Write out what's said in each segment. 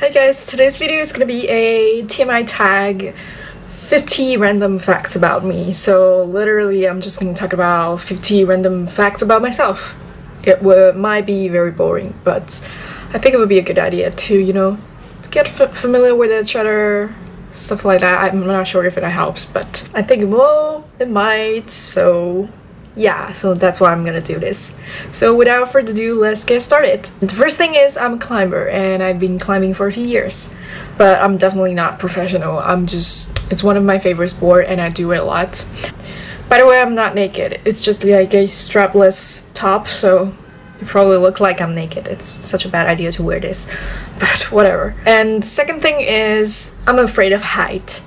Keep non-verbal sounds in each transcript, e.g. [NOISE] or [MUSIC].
Hi guys, today's video is gonna be a TMI tag 50 random facts about me. So literally I'm just gonna talk about 50 random facts about myself. It will, might be very boring, but I think it would be a good idea to, you know, get familiar with each other, stuff like that. I'm not sure if it helps, but I think it will, it might, so yeah, so that's why I'm gonna do this. So without further ado, let's get started. The first thing is I'm a climber and I've been climbing for a few years. But I'm definitely not professional. I'm just, it's one of my favorite sport and I do it a lot. By the way, I'm not naked. It's just like a strapless top, so it probably look like I'm naked. It's such a bad idea to wear this, [LAUGHS] but whatever. And second thing is I'm afraid of height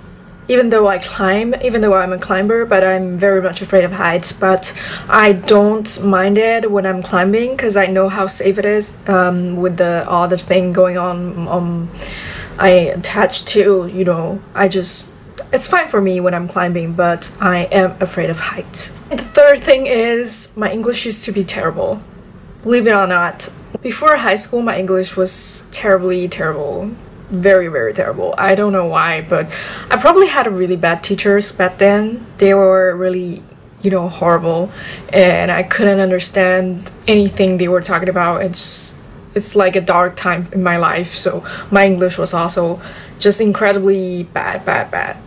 even though I climb, even though I'm a climber, but I'm very much afraid of heights. But I don't mind it when I'm climbing because I know how safe it is um, with the all the thing going on. Um, I attached to, you know, I just it's fine for me when I'm climbing, but I am afraid of heights. The third thing is my English used to be terrible. Believe it or not, before high school, my English was terribly terrible very very terrible. I don't know why but i probably had a really bad teachers back then. They were really you know horrible and i couldn't understand anything they were talking about. It's it's like a dark time in my life so my english was also just incredibly bad bad bad.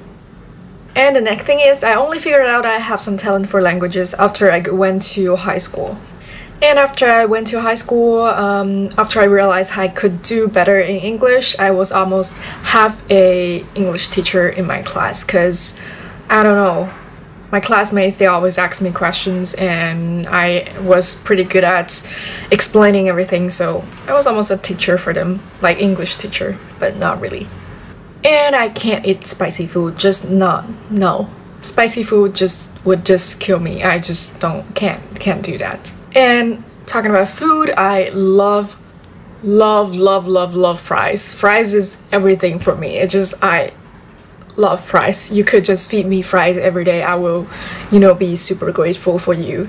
And the next thing is i only figured out i have some talent for languages after i went to high school and after I went to high school, um, after I realized I could do better in English, I was almost half a English teacher in my class because I don't know, my classmates they always ask me questions and I was pretty good at explaining everything so I was almost a teacher for them, like English teacher, but not really. And I can't eat spicy food, just not, no. Spicy food just would just kill me. I just don't, can't, can't do that. And talking about food, I love, love, love, love, love fries. Fries is everything for me. It just, I love fries. You could just feed me fries every day. I will, you know, be super grateful for you.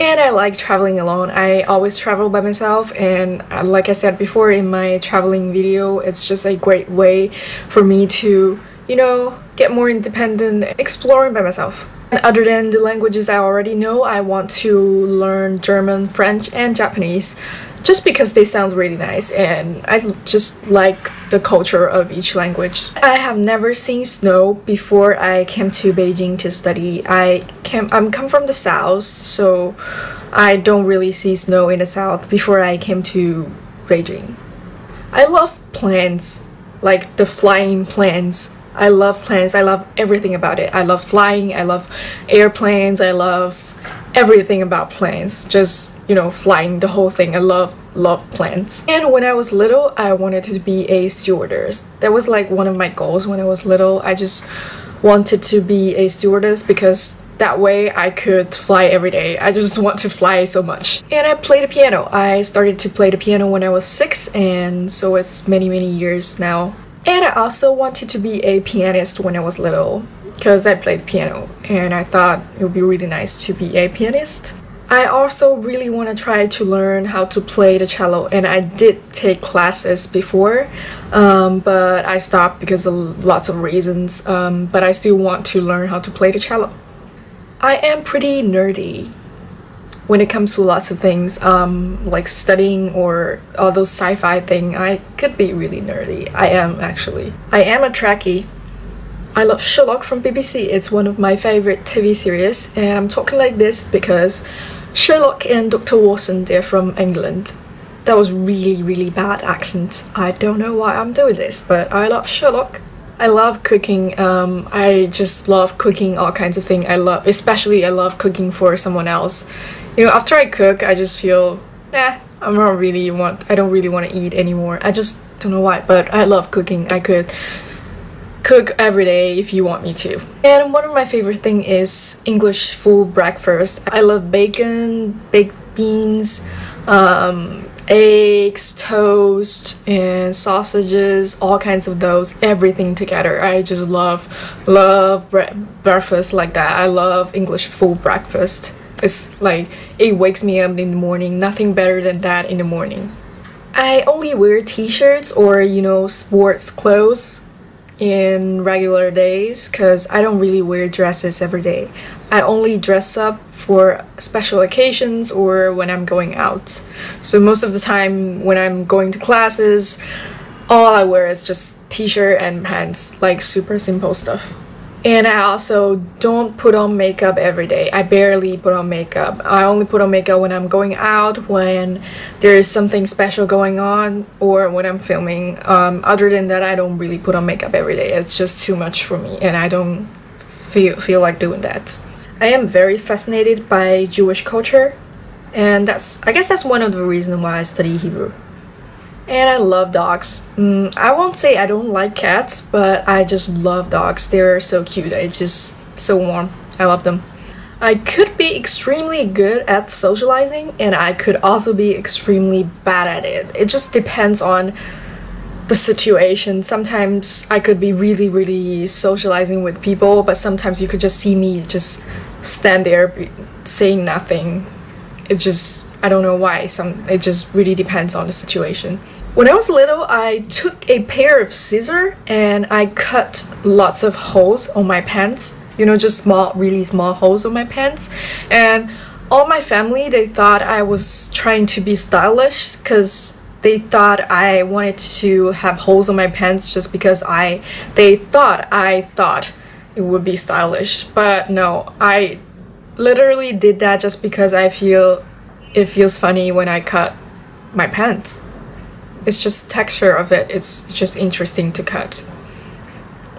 And I like traveling alone. I always travel by myself and uh, like I said before in my traveling video, it's just a great way for me to, you know, get more independent, exploring by myself. And other than the languages I already know, I want to learn German, French, and Japanese just because they sound really nice and I just like the culture of each language. I have never seen snow before I came to Beijing to study. I came I'm come from the south, so I don't really see snow in the south before I came to Beijing. I love planes, like the flying planes. I love planes. I love everything about it. I love flying. I love airplanes. I love everything about planes. Just, you know, flying the whole thing. I love love planes. And when I was little, I wanted to be a stewardess. That was like one of my goals when I was little. I just wanted to be a stewardess because that way I could fly every day. I just [LAUGHS] want to fly so much. And I play the piano. I started to play the piano when I was 6 and so it's many many years now. And I also wanted to be a pianist when I was little because I played piano and I thought it would be really nice to be a pianist. I also really want to try to learn how to play the cello and I did take classes before um, but I stopped because of lots of reasons um, but I still want to learn how to play the cello. I am pretty nerdy when it comes to lots of things, um, like studying or all those sci-fi thing, I could be really nerdy. I am actually. I am a Trekkie. I love Sherlock from BBC. It's one of my favorite TV series, and I'm talking like this because Sherlock and Dr. Watson, they're from England. That was really, really bad accent. I don't know why I'm doing this, but I love Sherlock. I love cooking. Um, I just love cooking all kinds of things. I love, especially I love cooking for someone else you know after I cook I just feel eh I'm not really want I don't really want to eat anymore I just don't know why but I love cooking I could cook every day if you want me to and one of my favorite thing is English full breakfast I love bacon baked beans um, eggs, toast, and sausages, all kinds of those, everything together. I just love, love bre breakfast like that. I love English full breakfast. It's like it wakes me up in the morning. Nothing better than that in the morning. I only wear t-shirts or you know sports clothes in regular days because I don't really wear dresses every day. I only dress up for special occasions or when I'm going out. So most of the time when I'm going to classes, all I wear is just t-shirt and pants, like super simple stuff. And I also don't put on makeup every day. I barely put on makeup. I only put on makeup when I'm going out, when there is something special going on, or when I'm filming. Um, other than that, I don't really put on makeup every day. It's just too much for me, and I don't feel feel like doing that. I am very fascinated by Jewish culture, and that's I guess that's one of the reasons why I study Hebrew. And I love dogs. Mm, I won't say I don't like cats, but I just love dogs. They're so cute. It's just so warm. I love them. I could be extremely good at socializing and I could also be extremely bad at it. It just depends on the situation. Sometimes I could be really, really socializing with people, but sometimes you could just see me just stand there saying nothing. It just, I don't know why. Some, it just really depends on the situation. When I was little, I took a pair of scissors and I cut lots of holes on my pants. You know, just small, really small holes on my pants. And all my family, they thought I was trying to be stylish because they thought I wanted to have holes on my pants just because I, they thought I thought it would be stylish. But no, I literally did that just because I feel it feels funny when I cut my pants it's just texture of it it's just interesting to cut.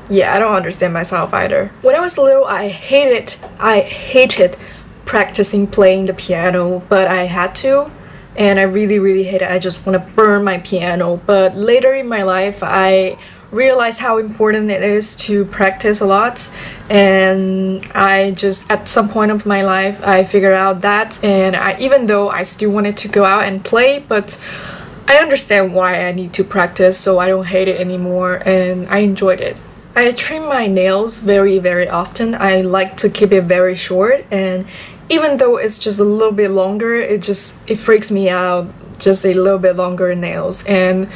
Yeah i don't understand myself either. When i was little i hated i hated practicing playing the piano but i had to and i really really hate it. I just want to burn my piano. But later in my life i realized how important it is to practice a lot and i just at some point of my life i figured out that and i even though i still wanted to go out and play but I understand why I need to practice so I don't hate it anymore and I enjoyed it. I trim my nails very very often. I like to keep it very short and even though it's just a little bit longer, it just it freaks me out just a little bit longer nails and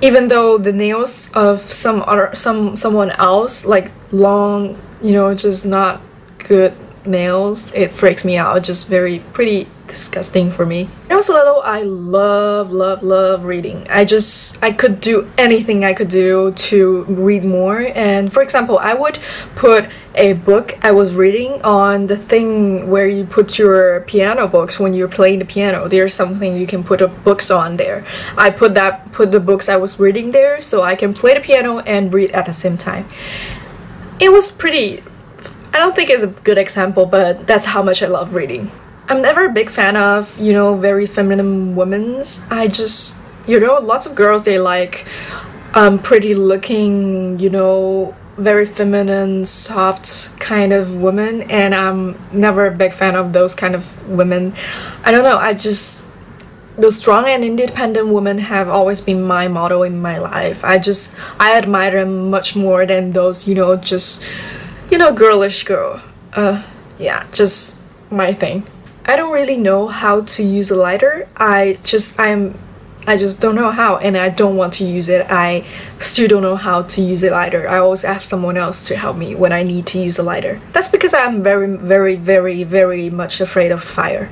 even though the nails of some other some someone else like long, you know, just not good nails, it freaks me out. Just very pretty disgusting for me. When I was a little, I love, love, love reading. I just, I could do anything I could do to read more. And for example, I would put a book I was reading on the thing where you put your piano books when you're playing the piano. There's something you can put books on there. I put that, put the books I was reading there so I can play the piano and read at the same time. It was pretty, I don't think it's a good example, but that's how much I love reading. I'm never a big fan of, you know, very feminine women's. I just, you know, lots of girls they like um, pretty looking, you know, very feminine, soft kind of women, and I'm never a big fan of those kind of women. I don't know, I just those strong and independent women have always been my model in my life. I just I admire them much more than those, you know, just you know, girlish girl. Uh yeah, just my thing. I don't really know how to use a lighter. I just I'm I just don't know how and I don't want to use it. I still don't know how to use a lighter. I always ask someone else to help me when I need to use a lighter. That's because I'm very very very very much afraid of fire.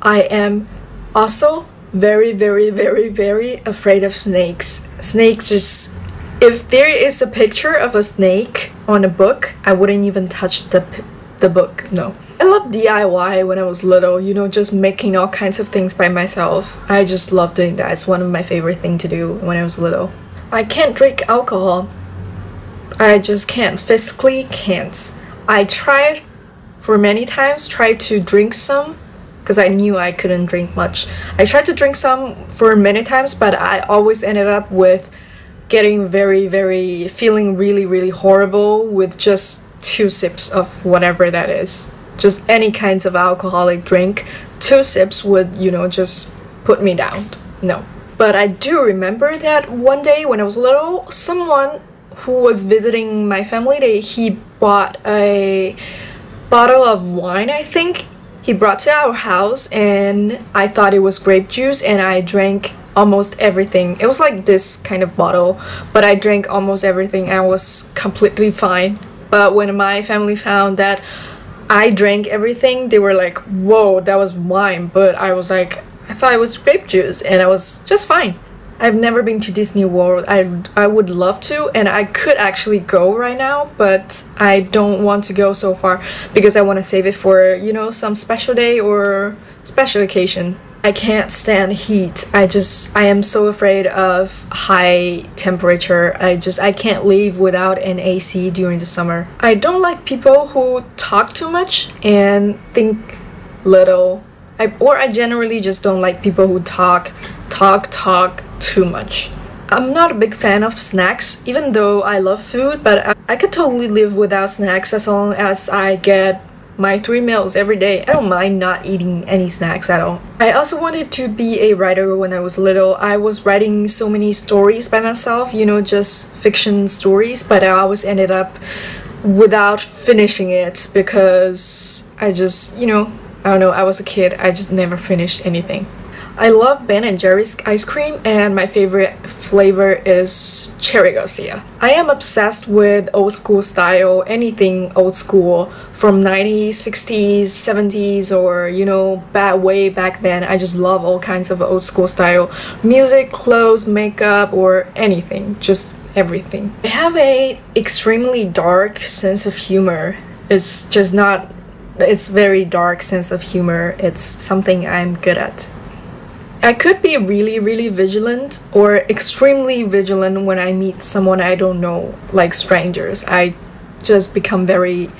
I am also very very very very afraid of snakes. Snakes just if there is a picture of a snake on a book, I wouldn't even touch the the book. No. I love DIY when I was little, you know, just making all kinds of things by myself. I just love doing that. It's one of my favorite things to do when I was little. I can't drink alcohol. I just can't. Physically can't. I tried for many times, tried to drink some because I knew I couldn't drink much. I tried to drink some for many times, but I always ended up with getting very, very, feeling really, really horrible with just two sips of whatever that is just any kinds of alcoholic drink, two sips would, you know, just put me down. No. But I do remember that one day when I was little, someone who was visiting my family, they, he bought a bottle of wine, I think. He brought to our house and I thought it was grape juice and I drank almost everything. It was like this kind of bottle, but I drank almost everything and I was completely fine. But when my family found that I drank everything, they were like, whoa, that was wine. But I was like, I thought it was grape juice and I was just fine. I've never been to Disney World. I, I would love to, and I could actually go right now, but I don't want to go so far because I want to save it for, you know, some special day or special occasion. I can't stand heat. I just I am so afraid of high temperature. I just I can't leave without an AC during the summer. I don't like people who talk too much and think little. I, or I generally just don't like people who talk, talk, talk too much. I'm not a big fan of snacks, even though I love food, but I, I could totally live without snacks as long as I get my three meals every day. I don't mind not eating any snacks at all. I also wanted to be a writer when I was little. I was writing so many stories by myself, you know, just fiction stories, but I always ended up without finishing it because I just, you know, I don't know, I was a kid, I just never finished anything. I love Ben and Jerry's ice cream and my favorite flavor is Cherry Garcia. I am obsessed with old school style, anything old school from 90s, 60s, 70s or you know, back way back then. I just love all kinds of old school style music, clothes, makeup or anything, just everything. I have a extremely dark sense of humor. It's just not it's very dark sense of humor. It's something I'm good at. I could be really, really vigilant or extremely vigilant when I meet someone I don't know, like strangers. I just become very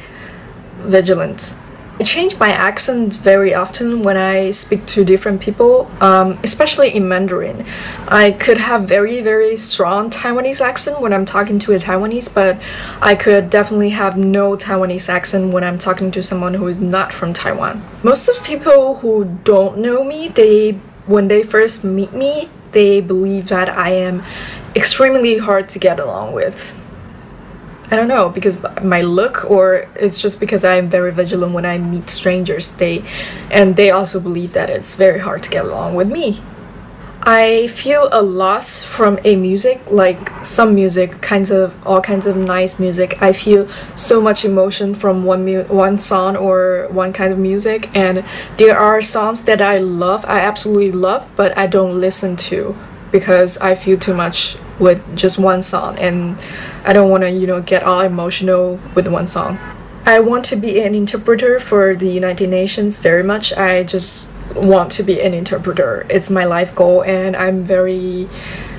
vigilant. I change my accent very often when I speak to different people, um, especially in Mandarin. I could have very, very strong Taiwanese accent when I'm talking to a Taiwanese, but I could definitely have no Taiwanese accent when I'm talking to someone who is not from Taiwan. Most of people who don't know me, they when they first meet me, they believe that I am extremely hard to get along with. I don't know because my look or it's just because I am very vigilant when I meet strangers they and they also believe that it's very hard to get along with me. I feel a loss from a music, like some music, kinds of all kinds of nice music. I feel so much emotion from one one song or one kind of music, and there are songs that I love, I absolutely love, but I don't listen to because I feel too much with just one song, and I don't want to, you know, get all emotional with one song. I want to be an interpreter for the United Nations very much. I just want to be an interpreter. It's my life goal and I'm very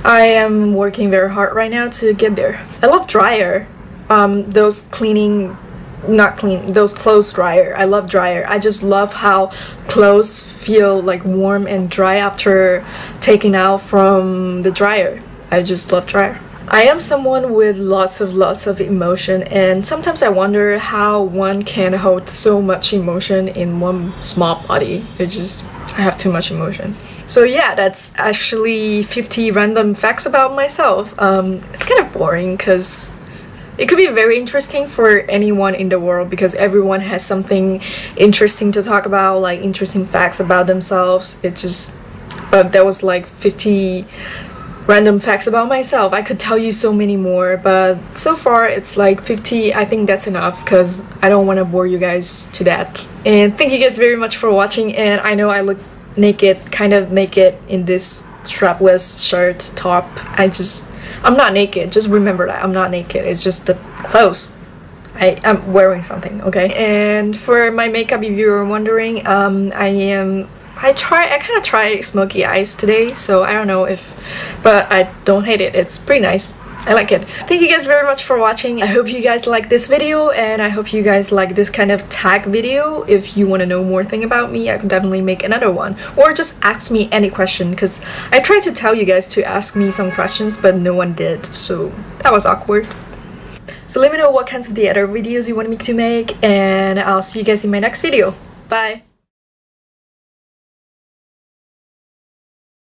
I am working very hard right now to get there. I love dryer. Um, those cleaning not clean those clothes dryer i love dryer i just love how clothes feel like warm and dry after taking out from the dryer i just love dryer I am someone with lots of lots of emotion and sometimes I wonder how one can hold so much emotion in one small body. It just I have too much emotion. So yeah, that's actually 50 random facts about myself. Um, it's kind of boring because it could be very interesting for anyone in the world because everyone has something interesting to talk about, like interesting facts about themselves. It just, but that was like 50 random facts about myself. I could tell you so many more, but so far it's like 50. I think that's enough because I don't want to bore you guys to death. And thank you guys very much for watching. And I know I look naked, kind of naked in this strapless shirt top. I just, I'm not naked. Just remember that I'm not naked. It's just the clothes. I am wearing something, okay? And for my makeup, if you're wondering, um, I am I try I kind of try smoky eyes today so I don't know if but I don't hate it it's pretty nice I like it. Thank you guys very much for watching. I hope you guys like this video and I hope you guys like this kind of tag video. If you want to know more thing about me, I can definitely make another one. Or just ask me any question because I tried to tell you guys to ask me some questions but no one did. So that was awkward. So let me know what kinds of the other videos you want me to make and I'll see you guys in my next video. Bye!